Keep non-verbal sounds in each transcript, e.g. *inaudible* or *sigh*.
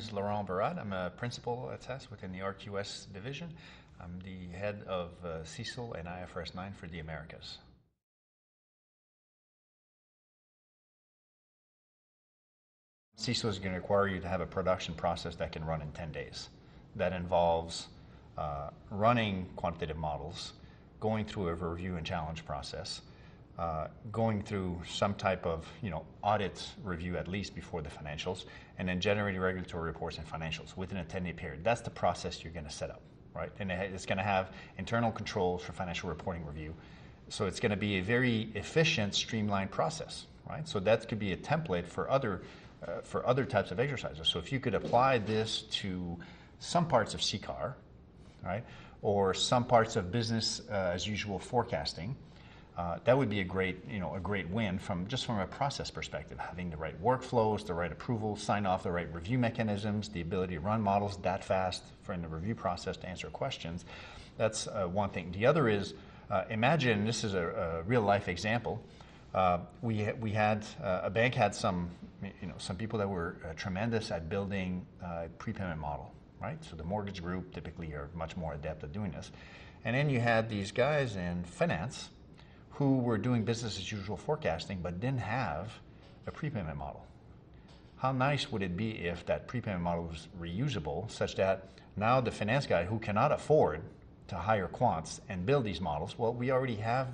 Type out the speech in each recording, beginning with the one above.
is Laurent Birade. I'm a principal at SAS within the ArcUS division. I'm the head of uh, CECL and IFRS 9 for the Americas. CECL is going to require you to have a production process that can run in 10 days. That involves uh, running quantitative models, going through a review and challenge process, uh, going through some type of you know audit review at least before the financials, and then generating regulatory reports and financials within a 10-day period. That's the process you're going to set up, right? And it's going to have internal controls for financial reporting review. So it's going to be a very efficient, streamlined process, right? So that could be a template for other uh, for other types of exercises. So if you could apply this to some parts of CCAR, right, or some parts of business uh, as usual forecasting, uh, that would be a great, you know, a great win from just from a process perspective. Having the right workflows, the right approval, sign off, the right review mechanisms, the ability to run models that fast for in the review process to answer questions. That's uh, one thing. The other is uh, imagine this is a, a real life example. Uh, we we had uh, a bank had some you know some people that were uh, tremendous at building a prepayment model, right? So the mortgage group typically are much more adept at doing this, and then you had these guys in finance who were doing business as usual forecasting but didn't have a prepayment model. How nice would it be if that prepayment model was reusable such that now the finance guy who cannot afford to hire quants and build these models, well, we already have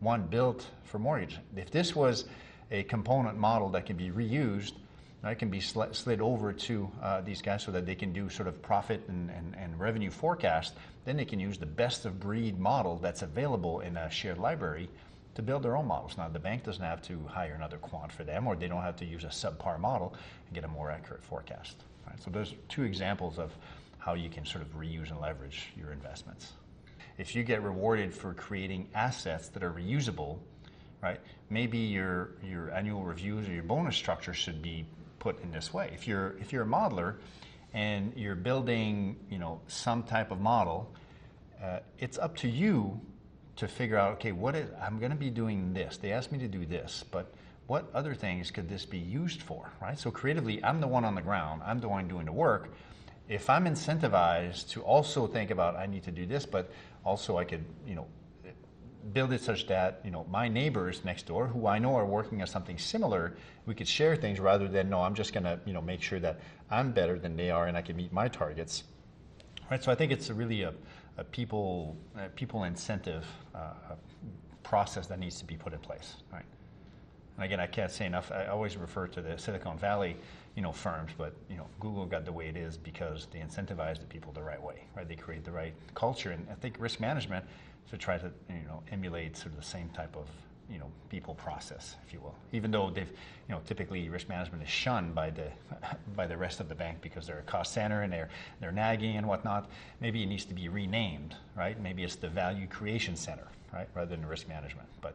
one built for mortgage. If this was a component model that can be reused, that can be slid, slid over to uh, these guys so that they can do sort of profit and, and, and revenue forecast, then they can use the best of breed model that's available in a shared library to build their own models. Now, the bank doesn't have to hire another quant for them, or they don't have to use a subpar model and get a more accurate forecast. Right? So, there's two examples of how you can sort of reuse and leverage your investments if you get rewarded for creating assets that are reusable, right? Maybe your your annual reviews or your bonus structure should be put in this way. If you're if you're a modeler and you're building, you know, some type of model, uh, it's up to you to figure out, okay, what is I'm going to be doing this. They asked me to do this, but what other things could this be used for, right? So creatively, I'm the one on the ground. I'm the one doing the work. If I'm incentivized to also think about I need to do this, but also I could, you know, build it such that you know my neighbors next door who I know are working on something similar, we could share things rather than no, I'm just going to you know make sure that I'm better than they are and I can meet my targets. Right. So I think it's a really a, a people a people incentive uh, process that needs to be put in place. Right. And again, I can't say enough. I always refer to the Silicon Valley, you know, firms, but you know, Google got the way it is because they incentivize the people the right way, right? They create the right culture, and I think risk management to try to you know emulate sort of the same type of you know people process, if you will. Even though they've you know typically risk management is shunned by the *laughs* by the rest of the bank because they're a cost center and they're they're nagging and whatnot. Maybe it needs to be renamed, right? Maybe it's the value creation center, right, rather than risk management, but.